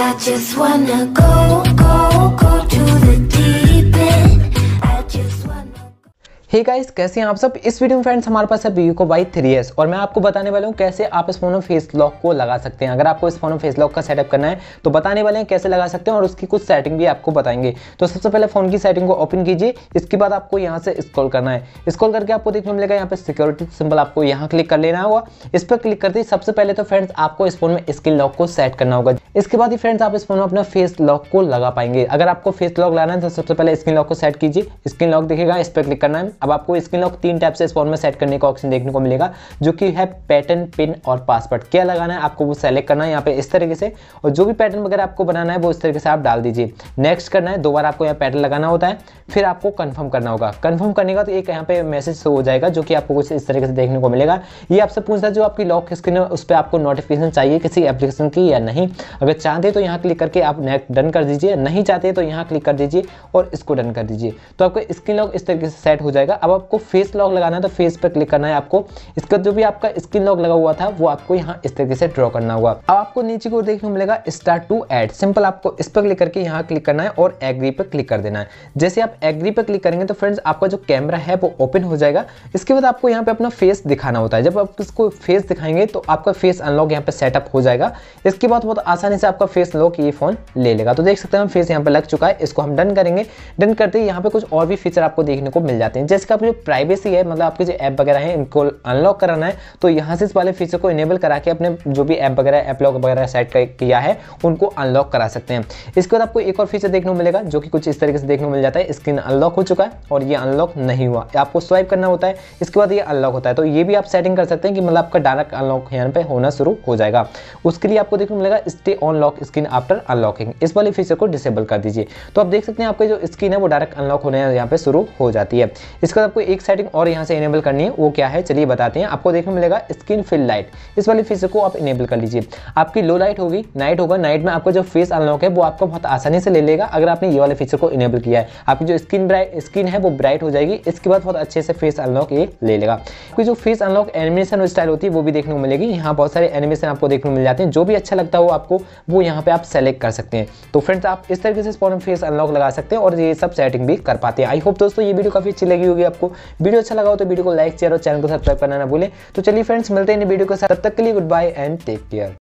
I just wanna go, go, go to the deep hey guys कैसे हैं आप सब? इस वीडियो में फ्रेंड्स हमारे पास है वीवो वाई थ्री एस और मैं आपको बताने वाला हूँ कैसे आप इस फ़ोन में फेस लॉक को लगा सकते हैं। अगर आपको इस फ़ोन में फेस लॉक का सेटअप करना है तो बताने वाले हैं कैसे लगा सकते हैं और उसकी कुछ सेटिंग भी आपको बताएँगे। तो सबसे पहले फ़ोन की सेटिंग को ओपन कीजिए, इसके बाद आपको यहाँ से स्क्रॉल करना है। स्क्रॉल करके आपको देखने मिलेगा, यहाँ पे सिक्योरिटी सिंबल आपको यहाँ क्लिक कर लेना होगा। इस पर क्लिक करते ही सबसे पहले तो फ्रेंड्स आपको इस फ़ोन में स्क्रीन लॉक को सेट करना होगा। इसके बाद ही फ्रेंड्स आप इस फ़ोन में अपना फेस लॉक को लगा पाएँगे। अगर आपको फेस लॉक लाना है तो सबसे पहले स्क्रीन लॉक को सेट कीजिए। स्क्रीन लॉक दिखेगा इस पर क्लिक करना है। अब आपको स्क्रीन लॉक तीन टाइप से इस फ़ोन में सेट करने का ऑप्शन देखने को मिलेगा, जो कि है पैटर्न पिन और पासवर्ड क्या लगाना है? आपको वो सेलेक्ट करना है यहाँ पे इस तरीके से, और जो भी पैटर्न वगैरह आपको बनाना है, वो इस तरीके से आप डाल दीजिए। नेक्स्ट करना है, दो बार आपको यहाँ पैटर्न लगाना होता है, फिर आपको कंफर्म करना होगा। कंफर्म करने का तो एक यहाँ पे मैसेज हो जाएगा, जो कि आपको कुछ इस तरीके से देखने को मिलेगा। ये आपसे पूछता है, जो आपकी लॉक स्क्रीन है, उस पर आपको नोटिफिकेशन चाहिए किसी एप्लीकेशन की या नहीं। अगर चाहते तो यहाँ क्लिक करके आप नेक्स्ट डन कर दीजिए, नहीं चाहते तो यहाँ क्लिक कर दीजिए और इसको डन कर दीजिए। तो आपको स्क्रीन लॉक इस तरीके से सेट हो जाएगा। अब आपको फेस लॉक लगाना है तो फेस पर क्लिक करना है आपको। इसका जो भी आपका स्क्रीन लॉक लगा हुआ था, वो आपको यहाँ इस तरीके से ड्रॉ करना होगा। अब आपको नीचे को देखने को मिलेगा स्टार्ट टू एड सिंपल आपको इस पर क्लिक करके यहाँ क्लिक करना है और एग्री पर क्लिक कर देना है। जैसे आप एग्री पर क्लिक करेंगे तो फ्रेंड्स आपका जो कैमरा है वो ओपन हो जाएगा। इसके बाद आपको यहाँ पे अपना फेस दिखाना होता है। जब आप इसको फेस दिखाएँगे तो आपका फेस अनलॉक यहाँ पे सेटअप हो जाएगा। इसके बाद बहुत आसानी से आपका फेस लॉक ये फ़ोन ले लेगा। तो देख सकते हैं फेस यहाँ पे लग चुका है। इसको हम डन करेंगे। डन करते ही यहाँ पे कुछ और भी फीचर आपको देखने को मिल जाते हैं। जैसे कि आप जो प्राइवेसी है मतलब आपके जो ऐप वगैरह है, इनको अनलॉक कराना है तो यहाँ से इस वाले फीचर को इनेबल करा के अपने जो भी ऐप वगैरह ऐप लॉक वगैरह सेट किया है, उनको अनलॉक करा सकते हैं। इसके बाद आपको एक और फीचर देखने को मिलेगा, जो कि कुछ इस तरीके से देखने को मिल जाता है स्क्रीन अनलॉक हो चुका है, और ये अनलॉक नहीं हुआ। आपको स्वाइप करना होता है, इसके बाद ये अनलॉक होता है तो ये भी आप सेटिंग कर सकते हैं कि मतलब आपका डायरेक्ट अनलॉक यहाँ पे होना शुरू हो जाएगा। उसके लिए आपको देखने को मिलेगा stay on lock screen after unlocking इस वाले फीचर को डिसेबल कर दीजिए। तो आप देख सकते हैं, आपकी जो स्क्रीन है, वो डायरेक्ट अनलॉक होने यहाँ पे शुरू हो जाती है। इसके बाद आपको एक सेटिंग और यहाँ से इनेबल करनी है, वो क्या है? चलिए बताते हैं। आपको देखने मिलेगा स्किन फिल लाइट इस वाले फीचर को आप इनेबल कर लीजिए। आपकी लो लाइट होगी नाइट होगा। नाइट में आपका जो फेस अनलॉक है, वो आपको बहुत आसानी से ले लेगा अगर आपने ये वाले फीचर को इनेबल किया है। आपकी जो स्क्रीन ब्राइट स्क्रीन है, वो ब्राइट हो जाएगी। इसके बाद बहुत अच्छे से फेस अनलॉक ये ले लेगा। आपकी जो फेस अनलॉक एनिमेशन स्टाइल होती है, वो भी देखने को मिलेगी। यहाँ बहुत सारे एनिमेशन आपको देखने को मिल जाते हैं। जो भी अच्छा लगता हो आपको, वो यहाँ पे आप सेलेक्ट कर सकते हैं। तो फ्रेंड्स आप इस तरीके से फेस अनलॉक लगा सकते हैं और ये सब सेटिंग भी कर पाते हैं। आई होप दोस्तों, ये वीडियो काफ़ी अच्छी लगी होगी। आपको वीडियो अच्छा लगा हो तो वीडियो को लाइक शेयर और चैनल को सब्सक्राइब करना ना भूलें। तो चलिए फ्रेंड्स मिलते हैं वीडियो के साथ। तब तक के लिए goodbye and take care